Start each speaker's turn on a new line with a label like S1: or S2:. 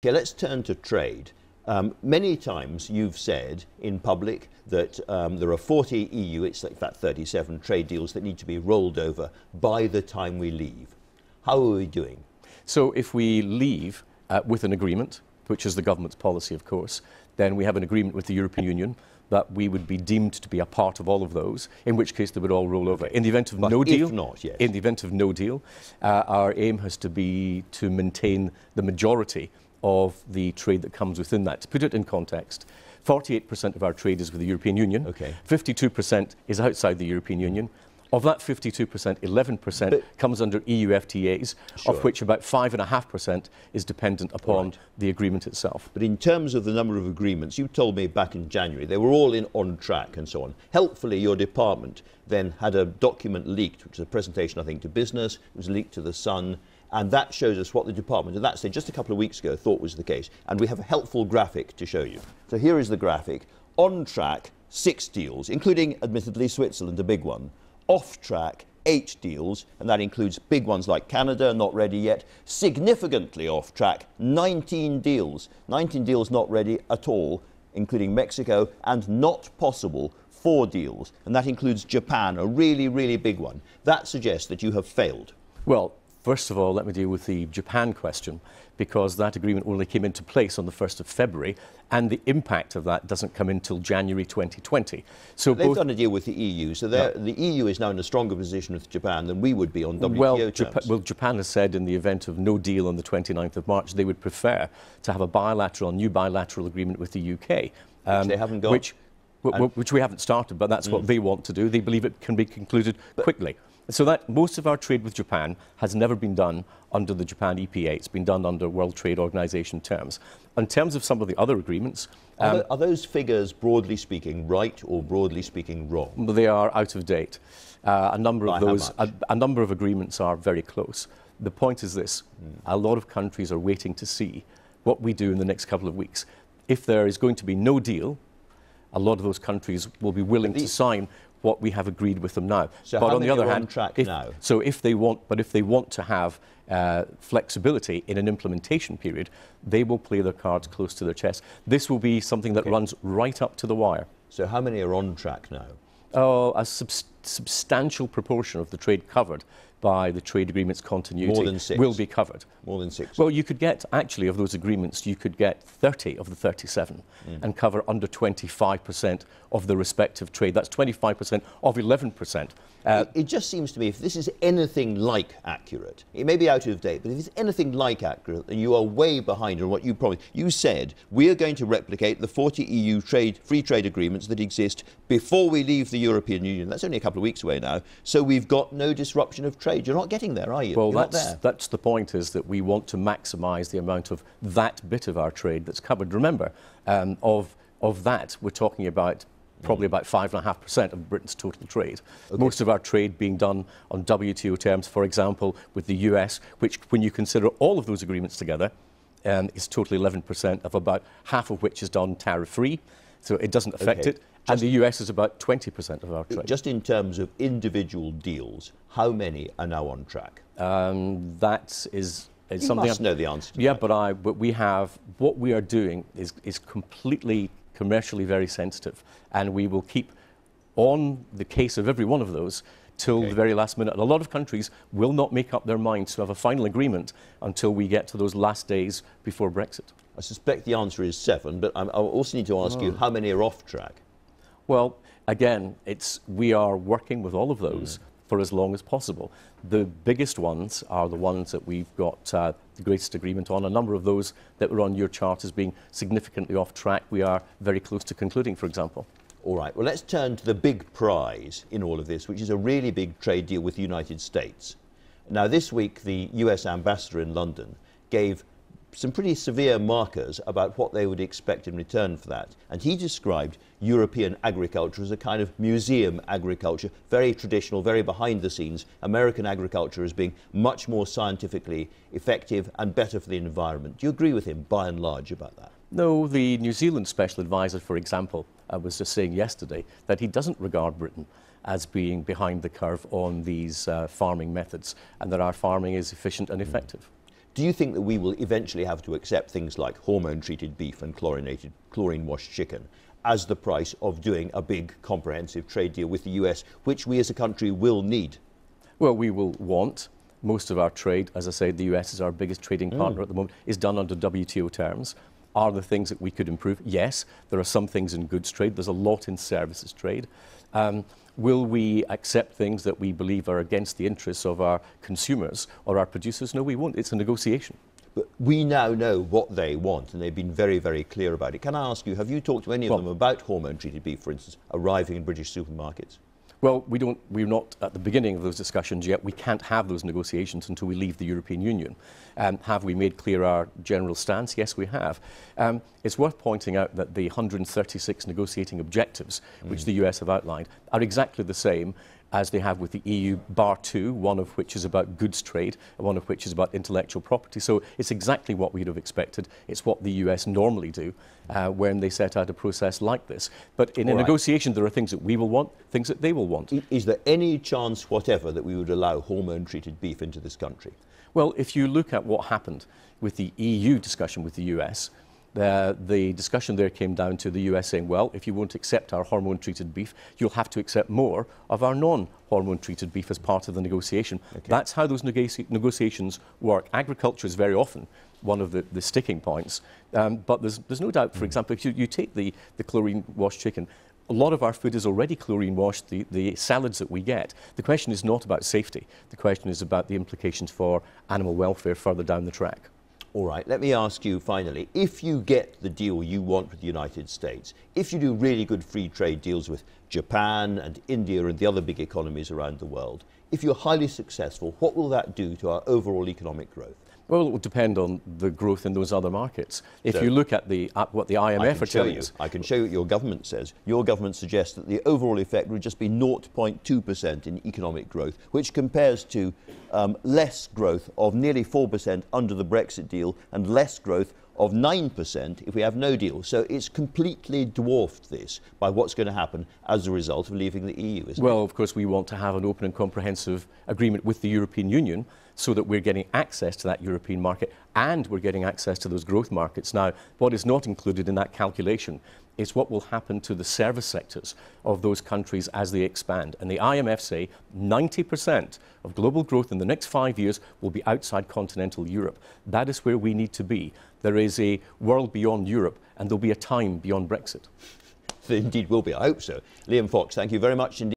S1: Okay, let's turn to trade. Um, many times you've said in public that um, there are 40 EU, it's like that 37 trade deals that need to be rolled over by the time we leave. How are we doing?
S2: So if we leave uh, with an agreement, which is the government's policy, of course, then we have an agreement with the European Union that we would be deemed to be a part of all of those, in which case they would all roll over. In the event of
S1: But
S2: no deal,
S1: not, yes.
S2: in the event of no deal, uh, our aim has to be to maintain the majority of the trade that comes within that. To put it in context, 48% of our trade is with the European Union.
S1: Okay.
S2: 52% is outside the European Union. Of that 52%, 11%
S1: But-
S2: comes under EU FTAs,
S1: Sure.
S2: of which about 5.5% is dependent upon
S1: Right.
S2: the agreement itself.
S1: But in terms of the number of agreements, you told me back in January they were all in on track and so on. Helpfully, your department then had a document leaked, which was a presentation, I think, to business. It was leaked to the Sun, and that shows us what the department, at that stage, just a couple of weeks ago, thought was the case. And we have a helpful graphic to show you. So here is the graphic. On track, six deals, including, admittedly, Switzerland, a big one. Off track, eight deals, and that includes big ones like Canada, not ready yet. Significantly off track, 19 deals. 19 deals not ready at all, including Mexico, and not possible, four deals. And that includes Japan, a really, really big one. That suggests that you have failed.
S2: Well, first of all, let me deal with the Japan question, because that agreement only came into place on the 1st of February, and the impact of that doesn't come until January 2020. So
S1: They've done a deal with the EU, so they're- the EU is now in a stronger position with Japan than we would be on WTO
S2: well,
S1: terms.
S2: Japa- well, Japan has said in the event of no deal on the 29th of March, they would prefer to have a bilateral, new bilateral agreement with the UK.
S1: Um, they haven't got.
S2: Which, which we haven't started, but that's what mm. they want to do. They believe it can be concluded quickly. So that most of our trade with Japan has never been done under the Japan EPA. It's been done under World Trade Organization terms. In terms of some of the other agreements,
S1: Are,
S2: um,
S1: tho- are those figures, broadly speaking, right or broadly speaking, wrong?
S2: they are out of date. Uh, a number
S1: By
S2: of those, a, a number of agreements are very close. The point is this: a lot of countries are waiting to see what we do in the next couple of weeks. If there is going to be no deal, a lot of those countries will be willing to sign what we have agreed with them now.
S1: So
S2: but on the other hand, if, so if they want, but if they want to have uh, flexibility in an implementation period, they will play their cards close to their chest. This will be something that
S1: Okay.
S2: runs right up to the wire.
S1: So how many are on track now?
S2: Oh, a subs- substantial proportion of the trade covered by the trade agreement's continuity will be covered.
S1: More than six?
S2: Well, you could get, actually, of those agreements, you could get 30 of the 37
S1: Mm.
S2: and cover under 25% of the respective trade. That's 25% of 11%. Uh,
S1: it, it just seems to me if this is anything like accurate, it may be out of date, but if it's anything like accurate, then you are way behind on what you promised. You said we are going to replicate the 40 EU trade, free trade agreements that exist before we leave the European Union. That's only a couple of weeks away now. So we've got no disruption of trade. You're not getting there, are you?
S2: Well,
S1: You're
S2: that's, that's the point, is that we want to maximise the amount of that bit of our trade that's covered. Remember, um, of, of that, we're talking about probably about 5.5% of Britain's total trade. Most of our trade being done on WTO terms, for example, with the US, which, when you consider all of those agreements together, um, is totally 11%, of about half of which is done tariff-free, so it doesn't affect
S1: Okay.
S2: it. And the US is about 20% of our trade.
S1: Just in terms of individual deals, how many are now on track?
S2: Um, that is, is
S1: You
S2: something.
S1: must
S2: I'm-
S1: know the answer to
S2: yeah,
S1: that.
S2: but I. But we have what we are doing is is completely commercially very sensitive, and we will keep on the case of every one of those till
S1: Okay.
S2: the very last minute. And a lot of countries will not make up their minds to have a final agreement until we get to those last days before Brexit.
S1: I suspect the answer is seven, but I'm, I also need to ask you how many are off track?
S2: Well, again, it's we are working with all of those for as long as possible. The biggest ones are the ones that we've got uh, the greatest agreement on. A number of those that were on your chart as being significantly off track, we are very close to concluding, for example.
S1: All right, well, let's turn to the big prize in all of this, which is a really big trade deal with the United States. Now, this week, the US ambassador in London gave some pretty severe markers about what they would expect in return for that. And he described European agriculture as a kind of museum agriculture, very traditional, very behind the scenes. American agriculture as being much more scientifically effective and better for the environment. Do you agree with him by and large about that?
S2: No, the New Zealand special advisor, for example, uh, was just saying yesterday that he doesn't regard Britain as being behind the curve on these uh, farming methods and that our farming is efficient and effective.
S1: Do you think that we will eventually have to accept things like hormone treated beef and chlorinated, chlorine washed chicken as the price of doing a big comprehensive trade deal with the US, which we as a country will need?
S2: Well, we will want most of our trade, as I said, the US is our biggest trading partner mm. at the moment, is done under WTO terms. Are there things that we could improve? Yes, there are some things in goods trade. There's a lot in services trade. Um, will we accept things that we believe are against the interests of our consumers or our producers? No, we won't. It's a negotiation.
S1: But we now know what they want, and they've been very, very clear about it. Can I ask you, have you talked to any of well, them about hormone treated beef, for instance, arriving in British supermarkets?
S2: Well, we don't, we're not at the beginning of those discussions yet. We can't have those negotiations until we leave the European Union. Um, have we made clear our general stance? Yes, we have. Um, it's worth pointing out that the 136 negotiating objectives, mm. which the US have outlined, are exactly the same as they have with the EU, bar two, one of which is about goods trade, and one of which is about intellectual property. So it's exactly what we'd have expected. It's what the US normally do uh, when they set out a process like this. But in All a right. negotiation, there are things that we will want, things that they will want.
S1: Is there any chance whatever that we would allow hormone-treated beef into this country?
S2: Well, if you look at what happened with the EU discussion with the US, uh, the discussion there came down to the US saying, well, if you won't accept our hormone treated beef, you'll have to accept more of our non hormone treated beef as part of the negotiation. Okay. That's how those negotiations work. Agriculture is very often one of the, the sticking points. Um, but there's, there's no doubt, for mm. example, if you, you take the, the chlorine washed chicken, a lot of our food is already chlorine washed, the, the salads that we get. The question is not about safety. The question is about the implications for animal welfare further down the track.
S1: All right, let me ask you finally, if you get the deal you want with the United States, if you do really good free trade deals with Japan and India and the other big economies around the world, if you're highly successful, what will that do to our overall economic growth?
S2: Well, it will depend on the growth in those other markets. If so, you look at the at what the IMF are telling
S1: you,
S2: us,
S1: I can show you what your government says. Your government suggests that the overall effect would just be 0.2% in economic growth, which compares to um, less growth of nearly 4% under the Brexit deal and less growth of 9% if we have no deal. So it's completely dwarfed this by what's going to happen as a result of leaving the EU,
S2: well,
S1: it?
S2: of course, we want to have an open and comprehensive agreement with the European Union so that we're getting access to that European market and we're getting access to those growth markets. Now, what is not included in that calculation is what will happen to the service sectors of those countries as they expand. And the IMF say 90% of global growth in the next five years will be outside continental Europe. That is where we need to be. There is a world beyond Europe, and there'll be a time beyond Brexit.
S1: There indeed will be. I hope so. Liam Fox, thank you very much indeed.